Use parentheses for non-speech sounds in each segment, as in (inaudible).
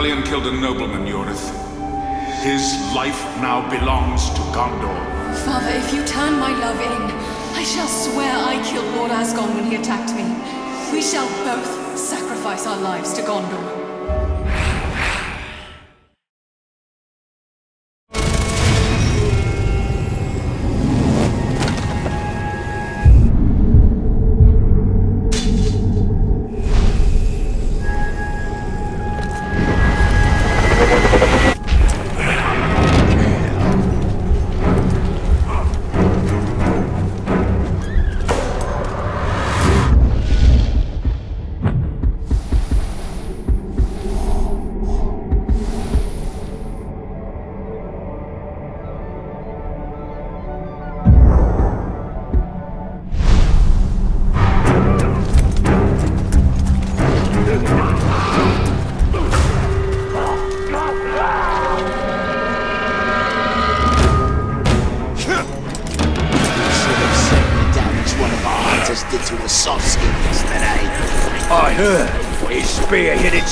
Talion killed a nobleman, Ioreth. His life now belongs to Gondor. Father, if you turn my love in, I shall swear I killed Lord Asgon when he attacked me. We shall both sacrifice our lives to Gondor.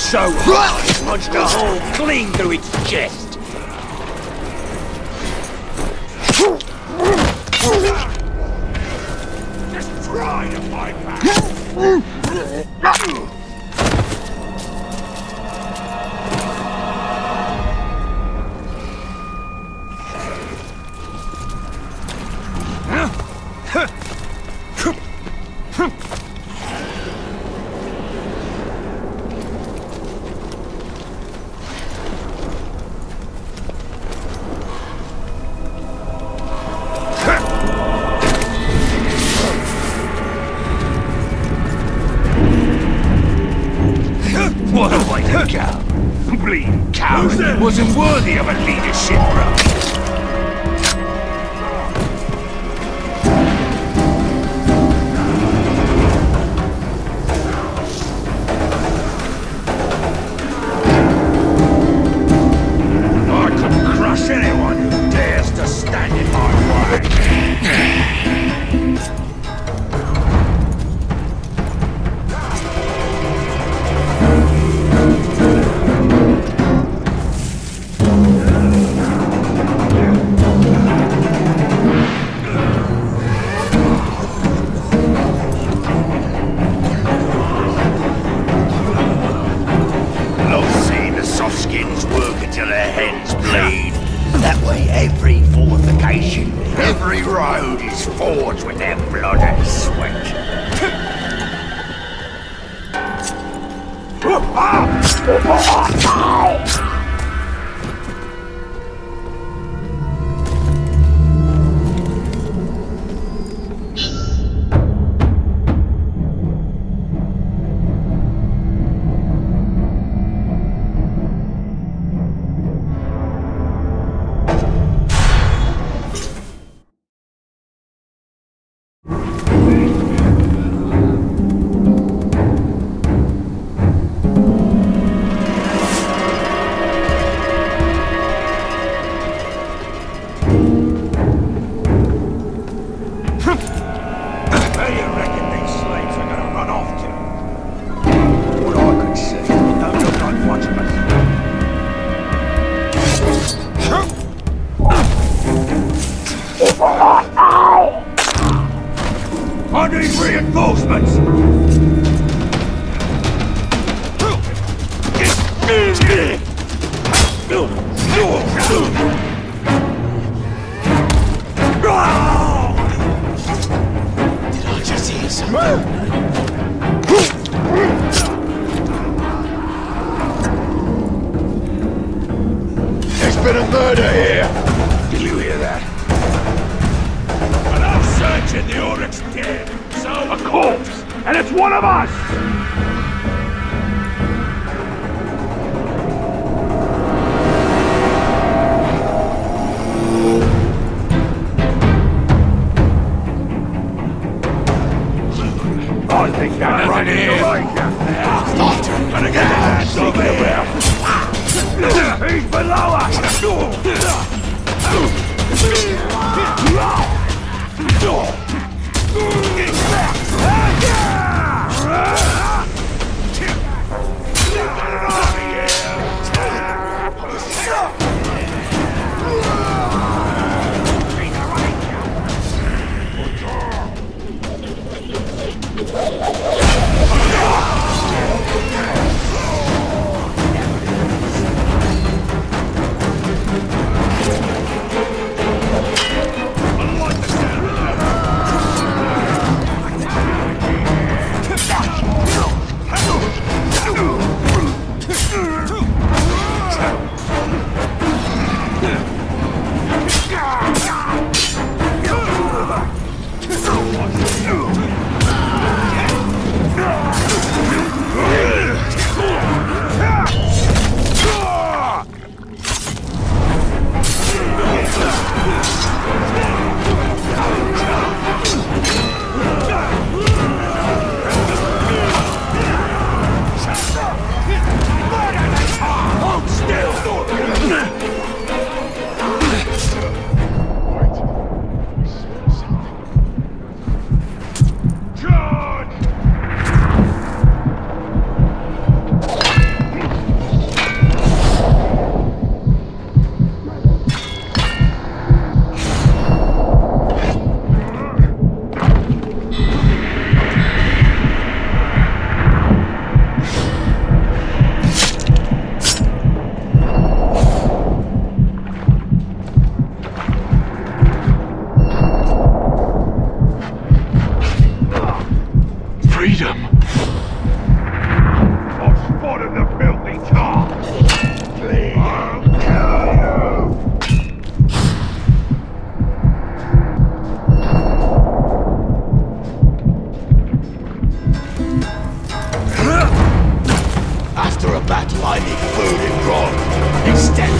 So punched a hole clean through its chest. Wasn't worthy of a Forge with their blood and sweat. (laughs) Ah! Thank you. After a battle, I need food and grog. Instead...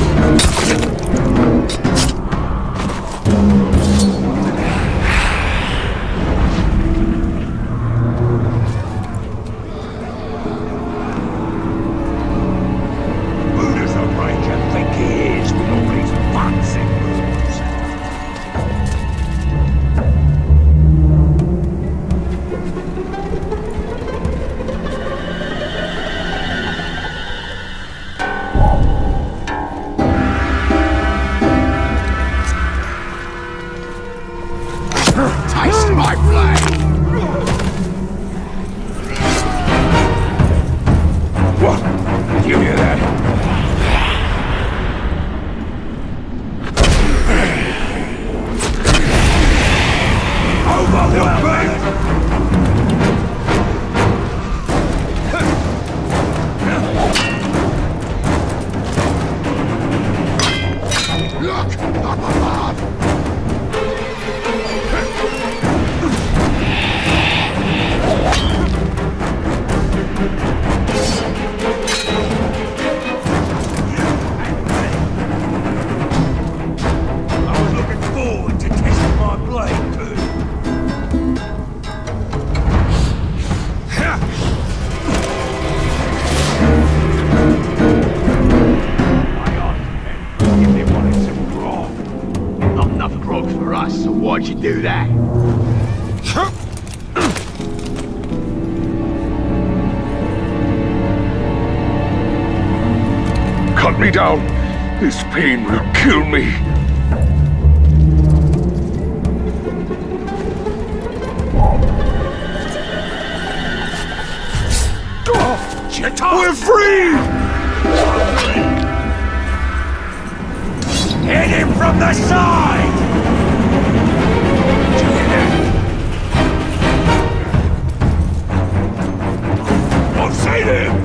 do that? Cut me down. This pain will kill me. We're free! Hit him from the side! Did you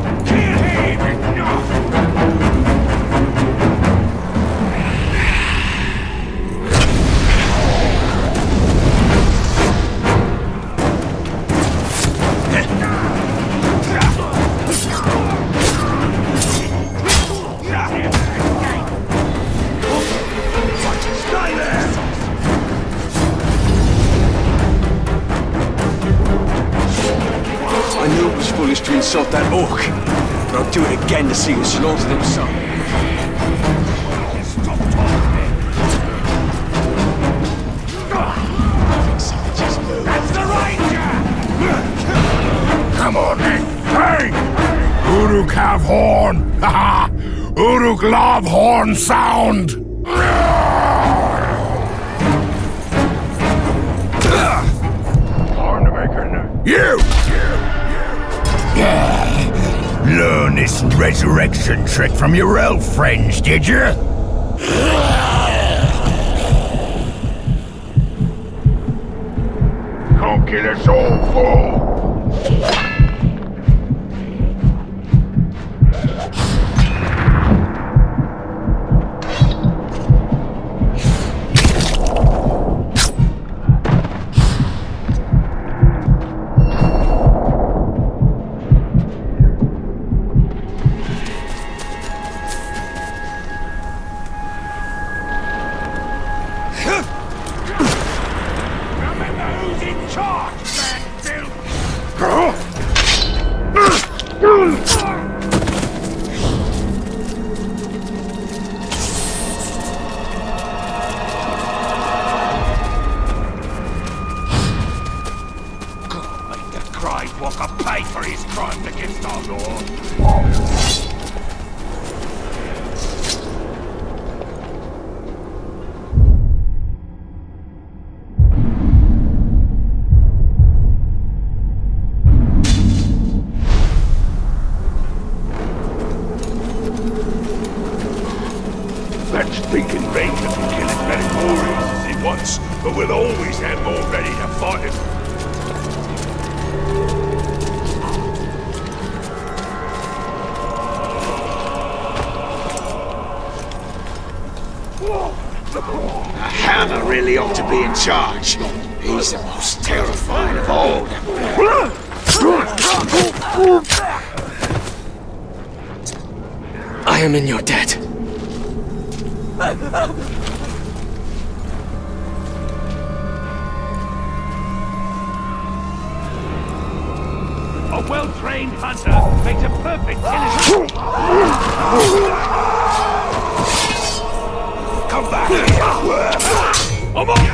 that orc, but I'll do it again to see you slaughter them some. That's the Ranger! Come on, then. Hey! Uruk have horn! Haha! Uruk love horn sound! Horn maker. You! Learn this resurrection trick from your elf friends, did you? Can't kill us all, fool! Hammer really ought to be in charge. He's the most terrifying of all. I am in your debt. A well-trained hunter makes a perfect tennis. Come back Come on!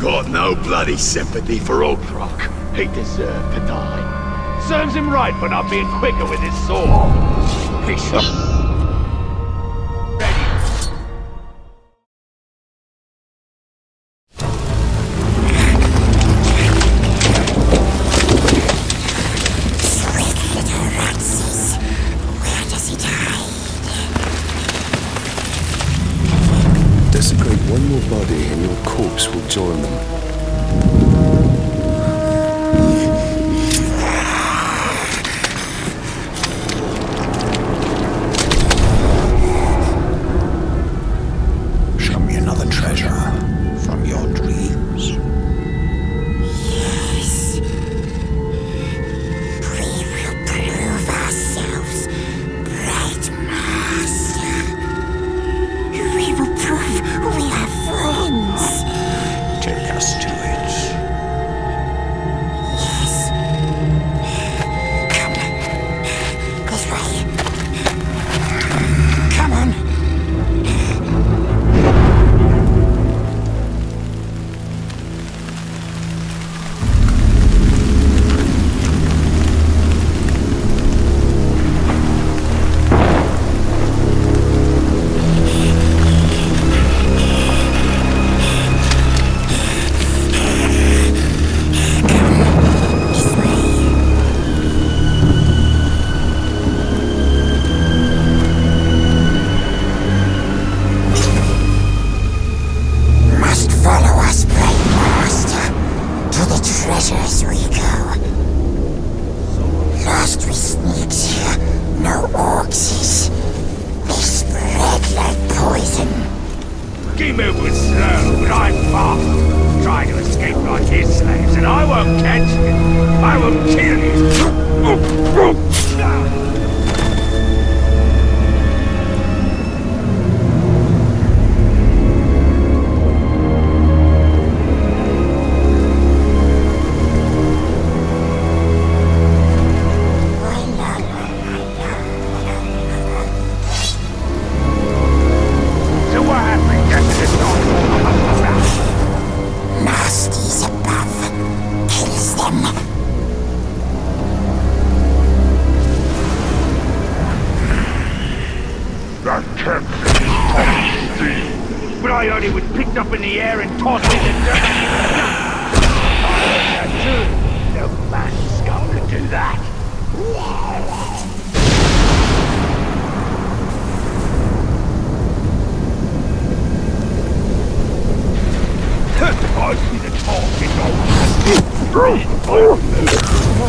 Got no bloody sympathy for old Ulfrock. He deserved to die. Serves him right for not being quicker with his sword. He should. I see the talking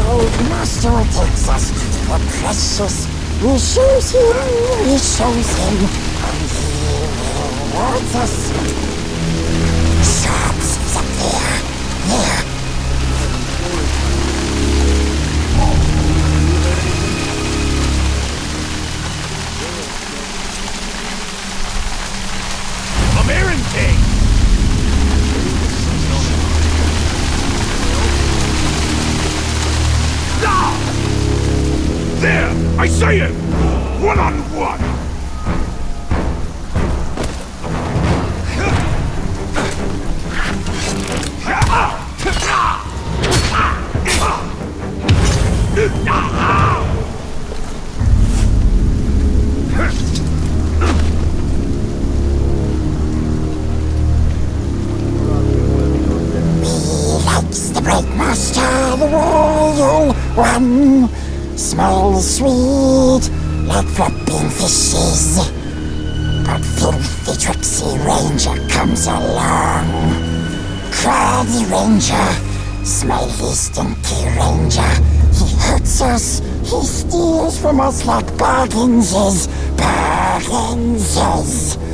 Old master takes us to the precious. We shows him, we shows him, and he rewards us. I see him! One on one! He likes the bright master, the royal one. Smells sweet, like flopping fishes. But filthy tricksy ranger comes along. Craggy ranger, smiley stinky ranger. He hurts us, he steals from us like bargainses, bargainses. Here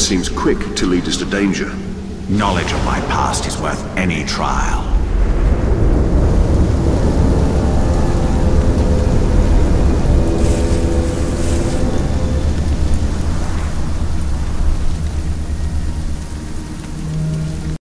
seems quick to lead us to danger. Knowledge of my past is worth any trial.